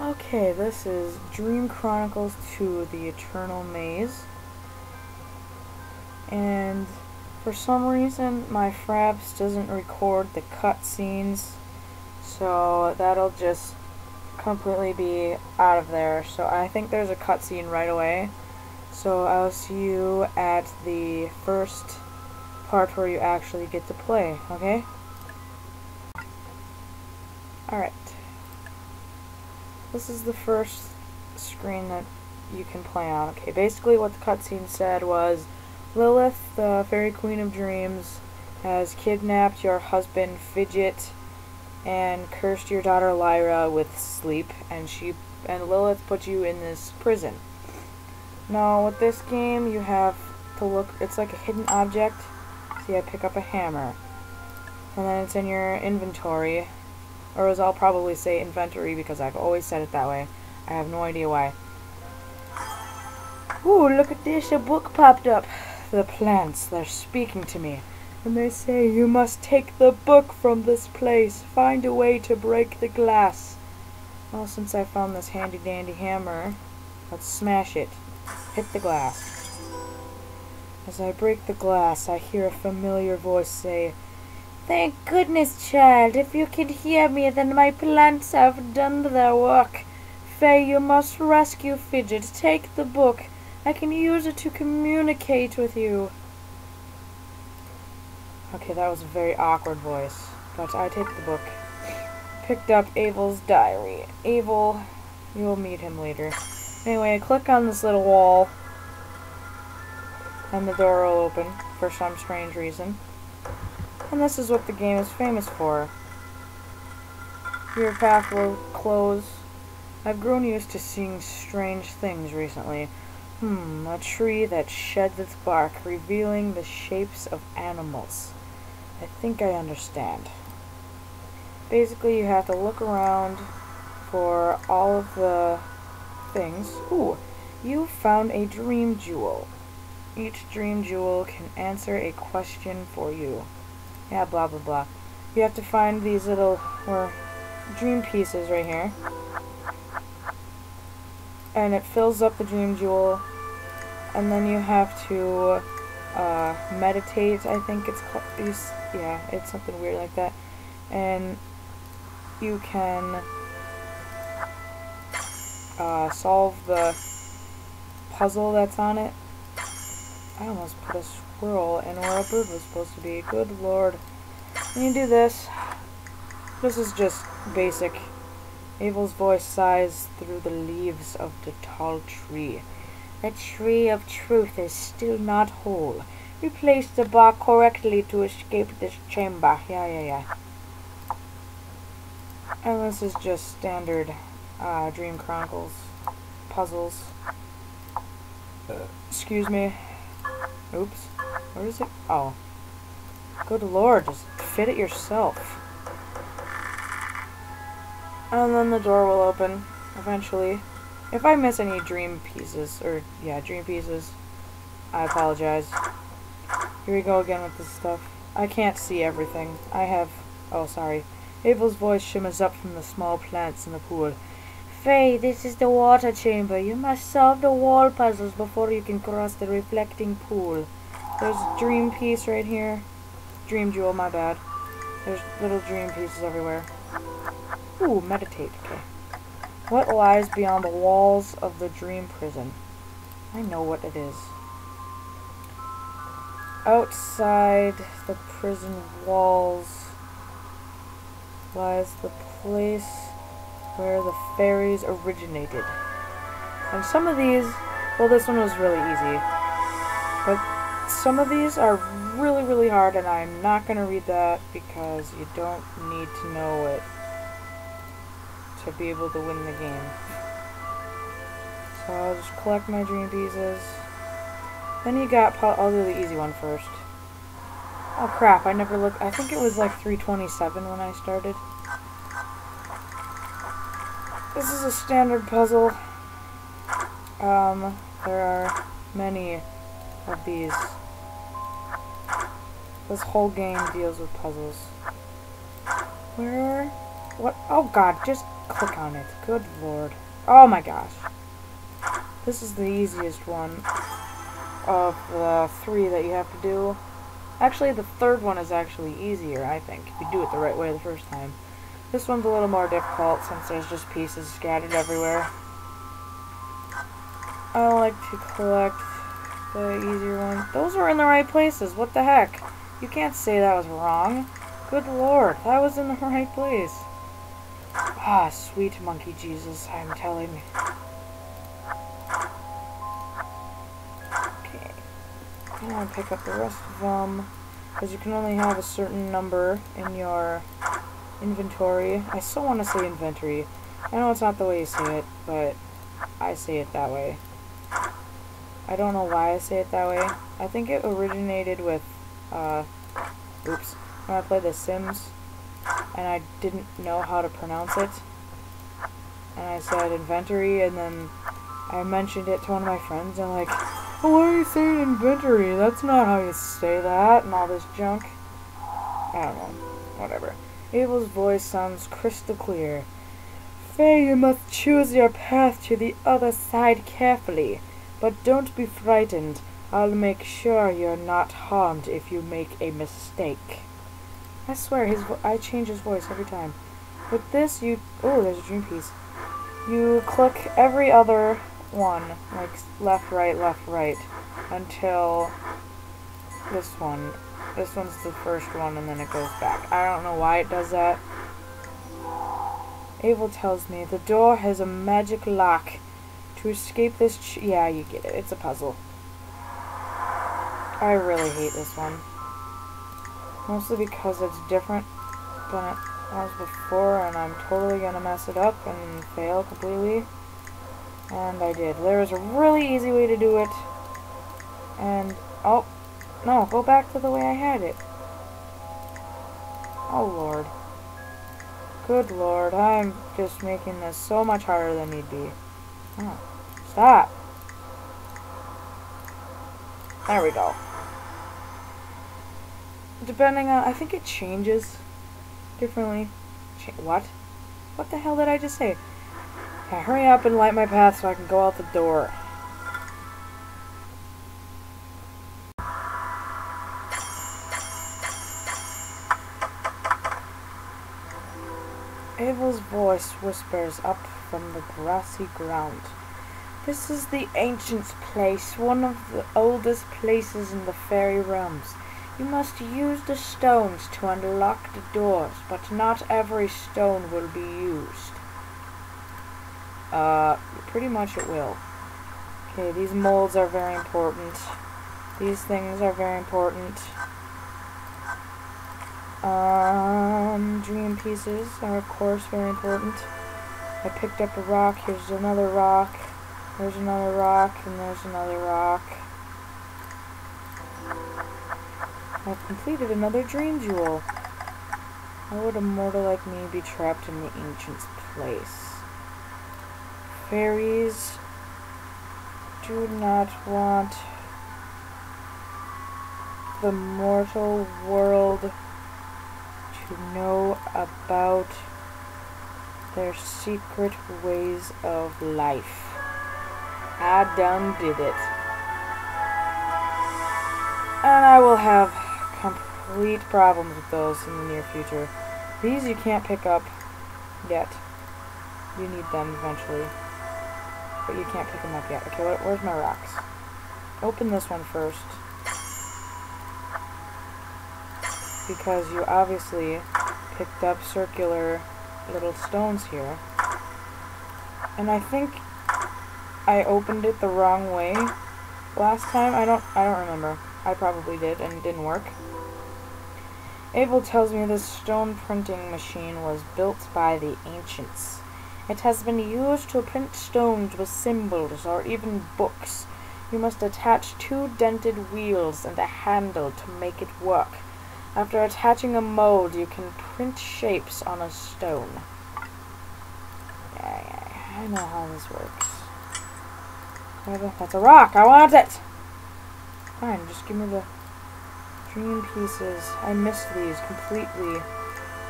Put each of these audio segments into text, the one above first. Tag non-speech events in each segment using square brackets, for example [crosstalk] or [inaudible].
Okay, this is Dream Chronicles 2, The Eternal Maze. And for some reason, my Fraps doesn't record the cutscenes, so that'll just completely be out of there. So I think there's a cutscene right away. So I'll see you at the first part where you actually get to play, okay? Alright. This is the first screen that you can play on. Okay, basically what the cutscene said was Lilith, the Fairy Queen of Dreams, has kidnapped your husband Fidget and cursed your daughter Lyra with sleep, and she and Lilith put you in this prison. Now, with this game, you have to look. It's like a hidden object. See, I pick up a hammer, and then it's in your inventory, or as I'll probably say inventory because I've always said it that way. I have no idea why. Ooh, look at this! A book popped up. The plants, they're speaking to me. And they say, You must take the book from this place. Find a way to break the glass. Well, since I found this handy dandy hammer, let's smash it. Hit the glass. As I break the glass, I hear a familiar voice say, Thank goodness, child. If you can hear me, then my plants have done their work. Faye, you must rescue Fidget. Take the book. I can use it to communicate with you. Okay, that was a very awkward voice, but I take the book. Picked up Abel's diary. Abel, you'll meet him later. Anyway, I click on this little wall, and the door will open for some strange reason. And this is what the game is famous for. Your path will close. I've grown used to seeing strange things recently. Hmm, a tree that sheds its bark, revealing the shapes of animals. I think I understand. Basically, you have to look around for all of the things. Ooh, you found a dream jewel. Each dream jewel can answer a question for you. Yeah, blah blah blah. You have to find these little dream pieces right here. And it fills up the dream jewel. And then you have to uh, meditate I think it's called yeah it's something weird like that. And you can uh, solve the puzzle that's on it. I almost put a in where a bird was supposed to be good lord when you do this this is just basic Abel's voice sighs through the leaves of the tall tree. The tree of truth is still not whole. Replace the bark correctly to escape this chamber. Yeah, yeah, yeah. And this is just standard uh, Dream Chronicles puzzles. Uh, excuse me. Oops. Where is it? Oh. Good lord, just fit it yourself. And then the door will open, eventually. If I miss any dream pieces, or, yeah, dream pieces, I apologize. Here we go again with this stuff. I can't see everything. I have, oh, sorry. Abel's voice shimmers up from the small plants in the pool. Faye, this is the water chamber. You must solve the wall puzzles before you can cross the reflecting pool. There's dream piece right here. Dream jewel, my bad. There's little dream pieces everywhere. Ooh, meditate. Okay. What lies beyond the walls of the dream prison? I know what it is. Outside the prison walls lies the place where the fairies originated. And some of these, well this one was really easy, but some of these are really, really hard and I'm not going to read that because you don't need to know it to be able to win the game. So I'll just collect my dream pieces. Then you got, I'll do the easy one first. Oh crap, I never looked, I think it was like 327 when I started. This is a standard puzzle. Um, there are many of these. This whole game deals with puzzles. Where? What? Oh god, just click on it. Good lord. Oh my gosh. This is the easiest one of the three that you have to do. Actually, the third one is actually easier, I think, if you do it the right way the first time. This one's a little more difficult since there's just pieces scattered everywhere. I like to collect the easier one. Those are in the right places. What the heck? You can't say that was wrong. Good lord, that was in the right place. Ah, sweet monkey Jesus, I'm telling you. Okay. I'm gonna pick up the rest of them. Because you can only have a certain number in your inventory. I still want to say inventory. I know it's not the way you say it, but I say it that way. I don't know why I say it that way. I think it originated with, uh, oops, when I played The Sims, and I didn't know how to pronounce it. And I said inventory, and then I mentioned it to one of my friends, and like, why are you saying inventory? That's not how you say that, and all this junk. I don't know. Whatever. Abel's voice sounds crystal clear. Faye, you must choose your path to the other side carefully. But don't be frightened. I'll make sure you're not harmed if you make a mistake. I swear, his I change his voice every time. With this, you... Oh, there's a dream piece. You click every other one, like left, right, left, right, until this one. This one's the first one, and then it goes back. I don't know why it does that. Abel tells me the door has a magic lock. To escape this yeah, you get it. It's a puzzle. I really hate this one. Mostly because it's different than it was before, and I'm totally gonna mess it up and fail completely. And I did. There is a really easy way to do it. And, oh, no, go back to the way I had it. Oh, Lord. Good Lord, I'm just making this so much harder than need be. Oh, stop. There we go. Depending on, I think it changes differently. Ch what? What the hell did I just say? Yeah, hurry up and light my path so I can go out the door. Abel's voice whispers up from the grassy ground. This is the Ancient's place, one of the oldest places in the fairy realms. You must use the stones to unlock the doors, but not every stone will be used. Uh, pretty much it will. Okay, these molds are very important. These things are very important. Um, dream pieces are of course very important. I picked up a rock, here's another rock, there's another rock, and there's another rock. I've completed another dream jewel. How would a mortal like me be trapped in the ancient's place? Fairies do not want the mortal world to know about their secret ways of life. I done did it. And I will have complete problems with those in the near future. These you can't pick up yet. You need them eventually. But you can't pick them up yet. Okay, where's my rocks? Open this one first. Because you obviously picked up circular little stones here. And I think I opened it the wrong way last time. I don't I don't remember. I probably did and it didn't work. Abel tells me this stone printing machine was built by the ancients. It has been used to print stones with symbols or even books. You must attach two dented wheels and a handle to make it work. After attaching a mold, you can print shapes on a stone. I know how this works. That's a rock. I want it! Fine, just give me the Dream pieces. I missed these completely.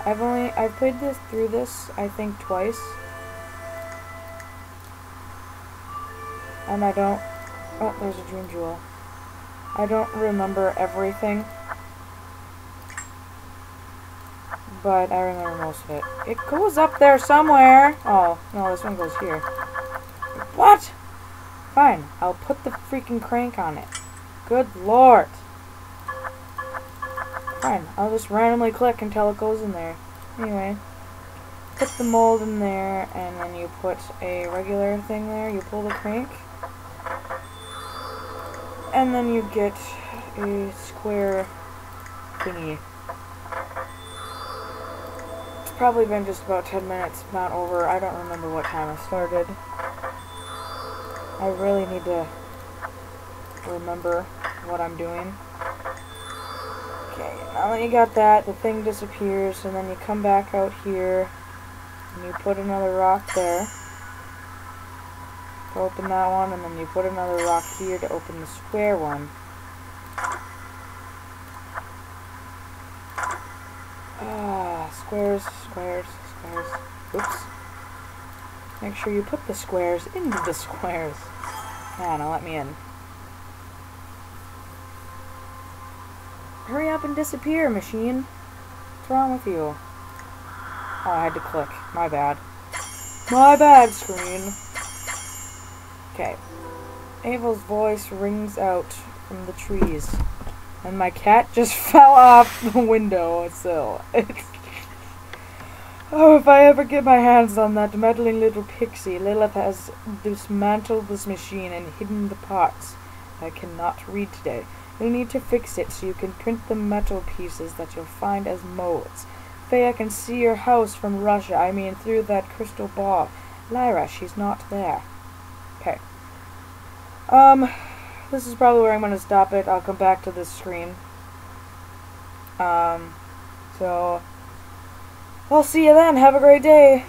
I've only I've played this through this I think twice. And I don't oh there's a dream jewel. I don't remember everything. But I remember most of it. It goes up there somewhere. Oh, no, this one goes here. What? Fine, I'll put the freaking crank on it. Good lord. Fine, I'll just randomly click until it goes in there. Anyway, put the mold in there, and then you put a regular thing there. You pull the crank. And then you get a square thingy. It's probably been just about 10 minutes, not over. I don't remember what time I started. I really need to remember what I'm doing. Now that you got that, the thing disappears, and then you come back out here, and you put another rock there to open that one, and then you put another rock here to open the square one. Ah, squares, squares, squares. Oops. Make sure you put the squares into the [laughs] squares. Ah, now let me in. Hurry up and disappear, machine. What's wrong with you? Oh, I had to click. My bad. My bad, screen. Okay. Abel's voice rings out from the trees. And my cat just [laughs] fell off the window sill. [laughs] oh, if I ever get my hands on that meddling little pixie, Lilith has dismantled this machine and hidden the parts. I cannot read today. You'll need to fix it so you can print the metal pieces that you'll find as molds. Faye, I can see your house from Russia. I mean, through that crystal ball. Lyra, she's not there. Okay. Um, this is probably where I'm going to stop it. I'll come back to this screen. Um, so, I'll see you then. Have a great day.